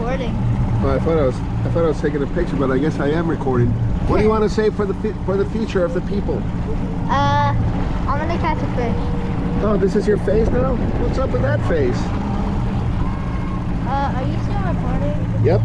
recording. Well, I thought I was I thought I was taking a picture, but I guess I am recording. What do you want to say for the for the future of the people? Uh, I'm gonna catch a fish. Oh, this is your face now? What's up with that face? Uh, are you still recording? Yep.